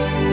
Bye.